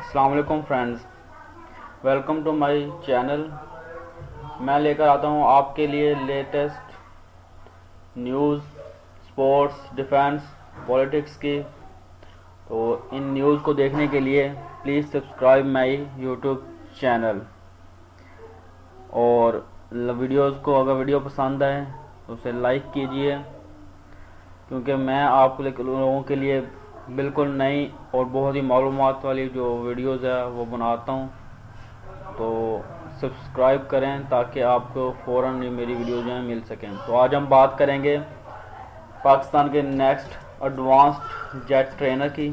السلام علیکم friends. Welcome to my channel. میں لے کر آتا ہوں آپ کے لیے latest news, sports defence politics کی۔ تو ان نیوز کو دیکھنے کے لیے please subscribe my YouTube channel. اور ویڈیوز کو اگر ویڈیو پسند آئے تو اسے لائک کیجیے، کیونکہ میں آپ لوگوں کے لیے بالکل نئی اور بہت ہی معلومات والی جو ویڈیوز ہے وہ بناتا ہوں۔ تو سبسکرائب کریں تاکہ آپ کو فوراً میری ویڈیوز جو ہیں مل سکیں۔ تو آج ہم بات کریں گے پاکستان کے نیکسٹ ایڈوانسڈ جیٹ ٹرینر کی۔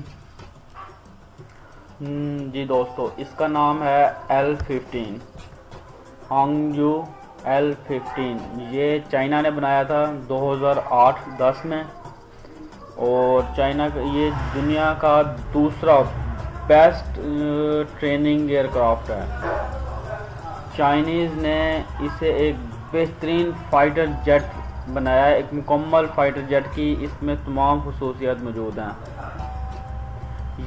جی دوستو، اس کا نام ہے L fifteen Hongdu L fifteen یہ چائنا نے بنایا تھا دو ہزار آٹھ دس میں۔ اور چائنا کا یہ دنیا کا دوسرا بیسٹ ٹریننگ ایئر کرافٹ ہے۔ چائنیز نے اسے ایک بہترین فائٹر جیٹ بنایا ہے۔ ایک مکمل فائٹر جیٹ کی اس میں تمام خصوصیت موجود ہیں۔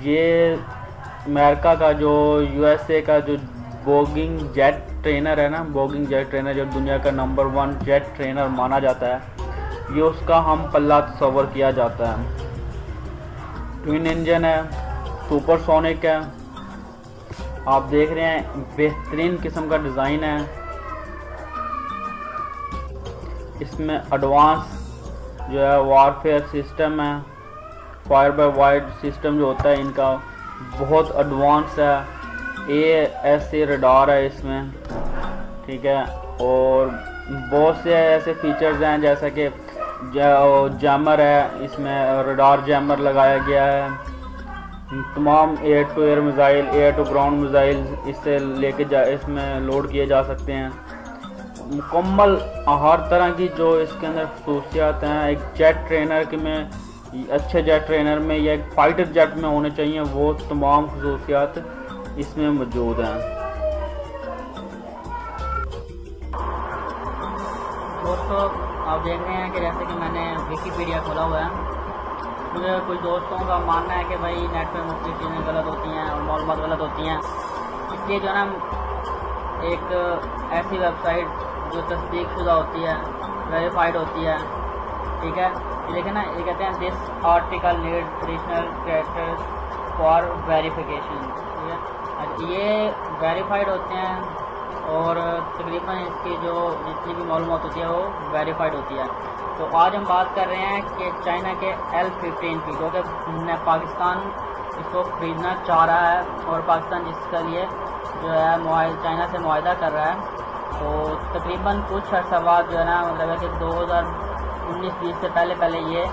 یہ امریکہ کا جو یو ایس اے کا جو بوگنگ جیٹ ٹرینر ہے نا بوگنگ جیٹ ٹرینر جو دنیا کا نمبر ون جیٹ ٹرینر مانا جاتا ہے۔ یہ اس کا ہم پلہ تصور کیا جاتا ہے۔ ٹوین انجن ہے سپر سونک ہے۔ آپ دیکھ رہے ہیں، بہترین قسم کا ڈیزائن ہے۔ اس میں ایڈوانس جو ہے وارفیئر سسٹم ہے۔ فائر بائی وائڈ سسٹم جو ہوتا ہے، ان کا بہت ایڈوانس ہے۔ اے ایس اے ریڈار ہے اس میں، ٹھیک ہے۔ اور بہت سے ایسے فیچرز ہیں، جیسا کہ جیمر ہے، اس میں ریڈار جیمر لگایا گیا ہے۔ تمام air to air missile air to ground missile اس سے لے کے جا اس میں لوڈ کیے جا سکتے ہیں۔ مکمل ہر طرح کی جو اس کے اندر خصوصیات ہیں، ایک جیٹ ٹرینر کے میں، اچھے جیٹ ٹرینر میں یا ایک فائٹر جیٹ میں ہونے چاہیے، وہ تمام خصوصیات اس میں موجود ہیں۔ آپ دیکھ رہے ہیں کہ جیسے کہ میں نے ویکیپیڈیا کھولا ہوا ہے۔ مجھے کچھ دوستوں کا ماننا ہے کہ بھائی نیٹ پہ مختلف چیزیں غلط ہوتی ہیں اور معلومات غلط ہوتی ہیں۔ اس لیے جو ہے نا، ایک ایسی ویب سائٹ جو تصدیق شدہ ہوتی ہے ویریفائڈ ہوتی ہے، ٹھیک ہے؟ لیکن نا، یہ کہتے ہیں this article need traditional character for verification ٹھیک ہے؟ یہ ویریفائڈ ہوتے ہیں اور تقریباً اس کی جو جتنی بھی معلومات ہوتی ہے وہ ویریفائڈ ہوتی ہے۔ تو آج ہم بات کر رہے ہیں کہ چائنا کے ایل ففٹین کی، جو کہ پاکستان اس کو خریدنا چاہ رہا ہے اور پاکستان جس کے لیے جو ہے معاہد چائنا سے معاہدہ کر رہا ہے۔ تو تقریباً کچھ عرصہ بعد جو ہے نا مطلب ہے کہ دو ہزار انیس بیس سے پہلے پہلے یہ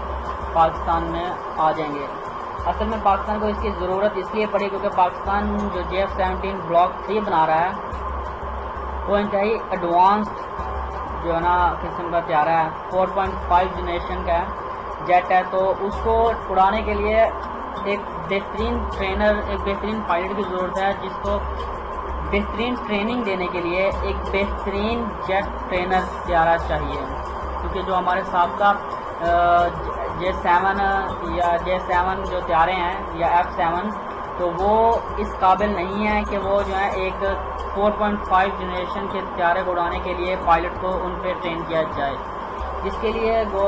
پاکستان میں آ جائیں گے۔ اصل میں پاکستان کو اس کی ضرورت اس لیے پڑی کیونکہ پاکستان جو J F seventeen block three بنا رہا ہے وہ انتہائی ایڈوانس جو ہے نا قسم کا پیارا ہے فور پوائنٹ فائیو جنریشن کا ہے۔ جیٹ ہے تو اس کو اڑانے کے لیے ایک بہترین ٹرینر ایک بہترین پائلٹ کی ضرورت ہے، جس کو بہترین ٹریننگ دینے کے لیے ایک بہترین جیٹ ٹرینر پیارا چاہیے۔ کیونکہ جو ہمارے سابقہ جے سیون، یا جے سیون جو تیارے ہیں، یا ایف سیون، تو وہ اس قابل نہیں ہے کہ وہ جو ہے ایک فور پوائنٹ فائیو جنریشن کے طیارے کو اڑانے کے لیے پائلٹ کو ان پہ ٹرین کیا جائے۔ جس کے لیے وہ،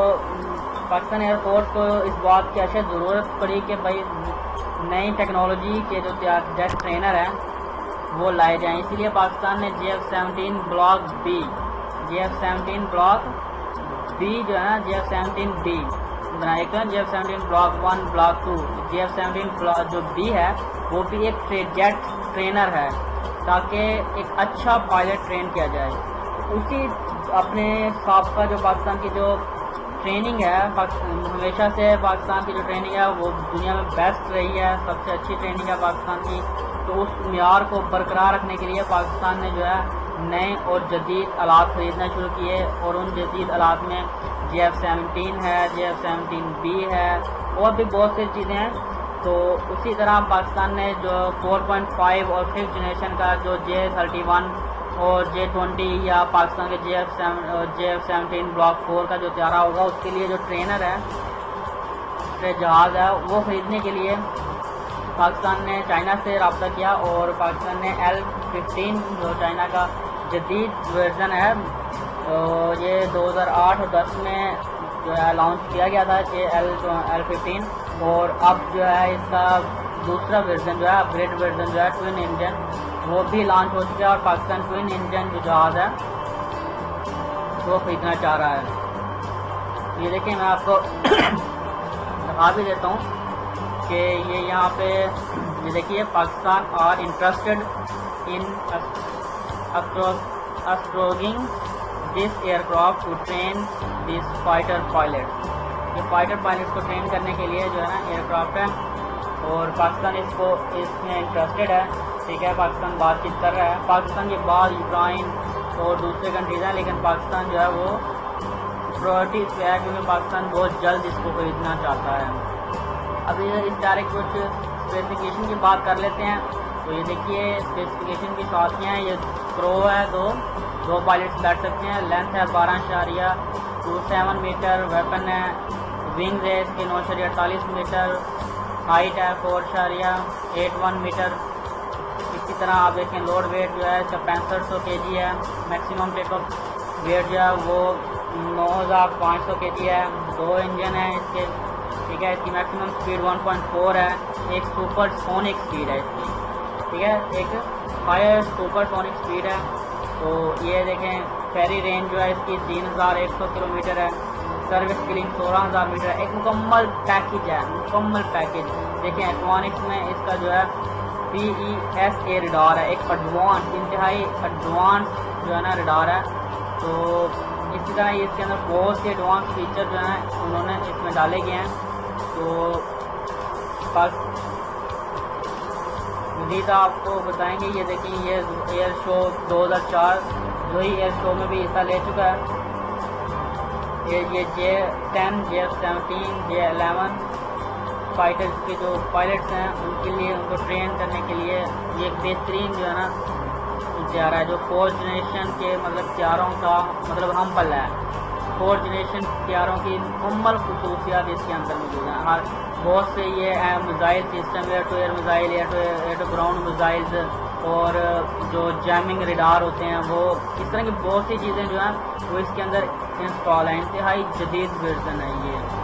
پاکستان ایئر فورس کو اس بات کی اشد ضرورت پڑی کہ بھائی، نئی ٹیکنالوجی کے جو جیٹ ٹرینر ہیں، وہ لائے جائیں۔ اسی لیے پاکستان نے J F seventeen block B, J F seventeen block B جو ہے نا، جے ایف سیونٹین بی بنائے گا J F seventeen block one, block two, J F seventeen جو بی ہے، وہ بھی ایک جیٹ ٹرینر ہے۔ تاکہ ایک اچھا پائلٹ ٹرین کیا جائے۔ اسی اپنے سابقہ جو پاکستان کی جو ٹریننگ ہے ہمیشہ سے پاکستان کی جو ٹریننگ ہے، وہ دنیا میں بیسٹ رہی ہے۔ سب سے اچھی ٹریننگ ہے پاکستان کی۔ تو اس معیار کو برقرار رکھنے کے لیے پاکستان نے جو ہے نئے اور جدید آلات خریدنا شروع کیے۔ اور ان جدید آلات میں جے ایف سیونٹین ہے، جے ایف سیونٹین بی ہے، اور بھی بہت سی چیزیں ہیں۔ تو اسی طرح پاکستان نے جو فور پوائنٹ فائیو اور ففتھ جنریشن کا جو جے تھرٹی ون اور جے ٹونٹی یا پاکستان کے J F seven, J F seventeen block four کا جو تیارہ ہوگا، اس کے لیے جو ٹرینر ہے جہاز ہے، وہ خریدنے کے لیے پاکستان نے چائنا سے رابطہ کیا اور پاکستان نے ایل ففٹین، جو چائنا کا جدید ورژن ہے یہ دو ہزار آٹھ اور دس میں جو ہے لانچ کیا گیا تھا یہ ایل ایل ففٹین۔ اور اب جو ہے اس کا دوسرا ورژن جو ہے اپگریڈ ورژن جو ہے ٹوین انجن وہ بھی لانچ ہو چکا ہے اور پاکستان ٹوین انجن جو جہاز ہے. وہ خریدنا چاہ رہا ہے. یہ دیکھیں میں آپ کو دکھا بھی دیتا ہوں کہ یہ یہاں پہ یہ دیکھیے Pakistan are interested in struggling this aircraft to train this fighter pilot یہ فائٹر پائلٹ کو ٹرین کرنے کے لیے جو ہے نا ایئر کرافٹ ہے اور پاکستان اس کو اس میں انٹرسٹڈ ہے، ٹھیک ہے، پاکستان بات چیت کر رہا ہے۔ پاکستان کے بعد یوکرائن اور دوسرے کنٹریز ہیں، لیکن پاکستان جو ہے وہ پرائرٹی اس پہ ہے کیونکہ پاکستان بہت جلد اس کو خریدنا چاہتا ہے۔ ابھی اس ڈائریکٹ کچھ اسپیسیفکیشن کی بات کر لیتے ہیں۔ تو یہ دیکھیے اسپیسیفکیشن کی ساتھیاں ہیں، یہ پرو ہے دو دو پائلٹس بیٹھ سکتے ہیں۔ لینتھ ہے بارہ اشاریہ ٹو سیون میٹر ویپن ہے۔ ونگز ہے اس کے نو اشاریہ اڑتالیس میٹر ہائٹ ہے فور اشاریہ ایٹ ون میٹر اسی طرح آپ دیکھیں لوڈ ویٹ جو ہے پینسٹھ سو کے جی ہے میکسیمم ٹیک اپ ویٹ جو ہے وہ نو ہزار پانچ سو کے جی ہے دو انجن ہیں اس کے ٹھیک ہے اس کی maximum speed one point four ہے ایک سپر سونک اسپیڈ ہے اس کی ٹھیک ہے ایک ہائر سپر سونک اسپیڈ ہے تو یہ دیکھیں فیری رینج جو ہے اس کی تین ہزار ایک سو کلو میٹر ہے سروس کلنگ سولہ ہزار میٹر ہے۔ ایک مکمل پیکج ہے، مکمل پیکج دیکھیں الیکٹرانکس میں اس کا جو ہے پی ای ایس اے ریڈار ہے۔ ایک ایڈوانس انتہائی ایڈوانس جو ہے نا ریڈار ہے۔ تو اسی طرح اس کے اندر بہت سے ایڈوانس فیچر جو ہیں، انہوں نے اس میں ڈالے گئے ہیں۔ تو بس مزید آپ کو بتائیں گے۔ یہ دیکھیں، یہ ایئر شو دو ہزار چار، جو ہی ایئر شو میں بھی حصہ لے چکا ہے۔ یہ J ten, J seventeen, J eleven fighters کے جو پائلٹس ہیں، ان کے لیے، ان کو ٹرین کرنے کے لیے یہ ایک بہترین جو ہے نا تیار ہے، جو فور جنریشن کے مطلب تیاروں کا مطلب ہم ہے۔ فور جنریشن تیاروں کی مکمل خصوصیات اس کے اندر موجود ہیں۔ ہر بہت سے یہ missile system, air to air missile air to air to ground missiles اور جو جیمنگ ریڈار ہوتے ہیں وہ اس طرح کی بہت سی چیزیں جو ہیں وہ اس کے اندر انسٹال ہیں۔ انتہائی جدید ورژن ہے یہ۔ ہے